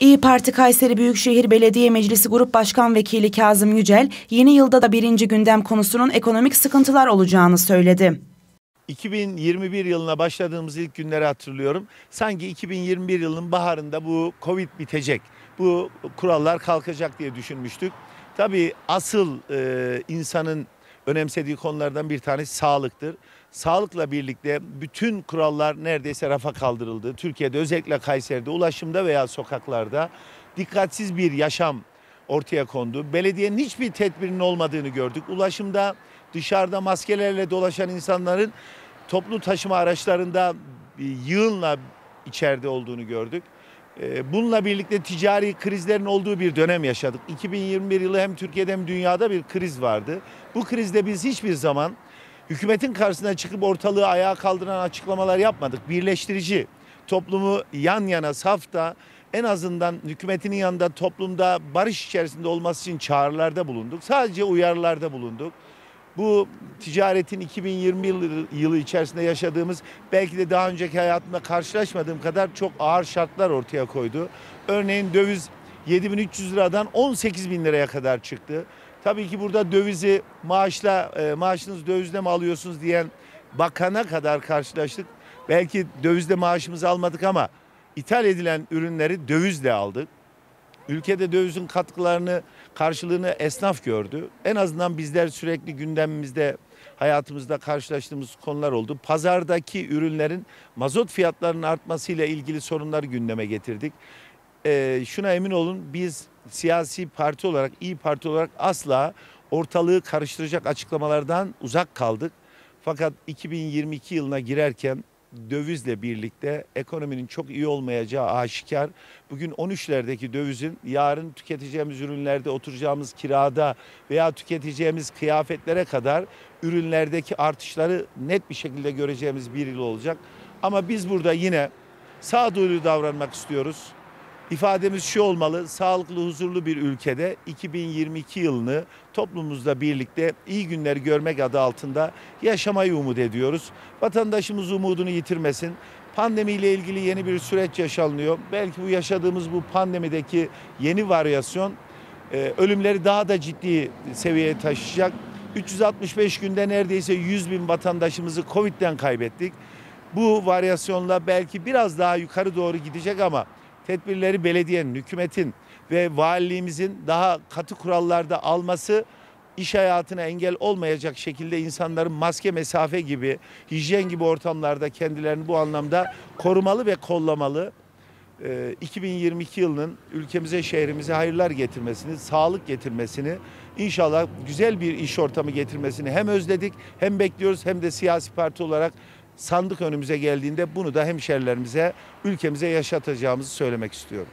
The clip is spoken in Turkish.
İyi Parti Kayseri Büyükşehir Belediye Meclisi Grup Başkan Vekili Kazım Yücel, yeni yılda da birinci gündem konusunun ekonomik sıkıntılar olacağını söyledi. 2021 yılına başladığımız ilk günleri hatırlıyorum. Sanki 2021 yılının baharında bu Covid bitecek, bu kurallar kalkacak diye düşünmüştük. Tabii asıl e, insanın önemsediği konulardan bir tanesi sağlıktır. Sağlıkla birlikte bütün kurallar neredeyse rafa kaldırıldı. Türkiye'de özellikle Kayseri'de ulaşımda veya sokaklarda dikkatsiz bir yaşam ortaya kondu. Belediyenin hiçbir tedbirinin olmadığını gördük. Ulaşımda dışarıda maskelerle dolaşan insanların toplu taşıma araçlarında yığınla içeride olduğunu gördük. Ee, bununla birlikte ticari krizlerin olduğu bir dönem yaşadık. 2021 yılı hem Türkiye'de hem dünyada bir kriz vardı. Bu krizde biz hiçbir zaman hükümetin karşısına çıkıp ortalığı ayağa kaldıran açıklamalar yapmadık. Birleştirici, toplumu yan yana safta en azından hükümetinin yanında toplumda barış içerisinde olması için çağrılarda bulunduk. Sadece uyarılarda bulunduk. Bu ticaretin 2020 yılı, içerisinde yaşadığımız belki de daha önceki hayatımda karşılaşmadığım kadar çok ağır şartlar ortaya koydu. Örneğin döviz 7300 liradan 18 bin liraya kadar çıktı. Tabii ki burada dövizi maaşla e, maaşınız dövizle mi alıyorsunuz diyen bakana kadar karşılaştık. Belki dövizle maaşımızı almadık ama ithal edilen ürünleri dövizle aldık. Ülkede dövizin katkılarını, karşılığını esnaf gördü. En azından bizler sürekli gündemimizde, hayatımızda karşılaştığımız konular oldu. Pazardaki ürünlerin mazot fiyatlarının artmasıyla ilgili sorunları gündeme getirdik. Ee, şuna emin olun biz siyasi parti olarak, iyi Parti olarak asla ortalığı karıştıracak açıklamalardan uzak kaldık. Fakat 2022 yılına girerken dövizle birlikte ekonominin çok iyi olmayacağı aşikar. Bugün 13'lerdeki dövizin yarın tüketeceğimiz ürünlerde oturacağımız kirada veya tüketeceğimiz kıyafetlere kadar ürünlerdeki artışları net bir şekilde göreceğimiz bir yıl olacak. Ama biz burada yine sağduyulu davranmak istiyoruz. İfademiz şu olmalı, sağlıklı, huzurlu bir ülkede 2022 yılını toplumumuzla birlikte iyi günleri görmek adı altında yaşamayı umut ediyoruz. Vatandaşımız umudunu yitirmesin. Pandemiyle ilgili yeni bir süreç yaşanıyor. Belki bu yaşadığımız bu pandemideki yeni varyasyon e, ölümleri daha da ciddi seviyeye taşıyacak. 365 günde neredeyse 100 bin vatandaşımızı Covid'den kaybettik. Bu varyasyonla belki biraz daha yukarı doğru gidecek ama tedbirleri belediyenin, hükümetin ve valiliğimizin daha katı kurallarda alması iş hayatına engel olmayacak şekilde insanların maske, mesafe gibi, hijyen gibi ortamlarda kendilerini bu anlamda korumalı ve kollamalı. 2022 yılının ülkemize, şehrimize hayırlar getirmesini, sağlık getirmesini, inşallah güzel bir iş ortamı getirmesini hem özledik, hem bekliyoruz, hem de siyasi parti olarak sandık önümüze geldiğinde bunu da hemşerilerimize, ülkemize yaşatacağımızı söylemek istiyorum.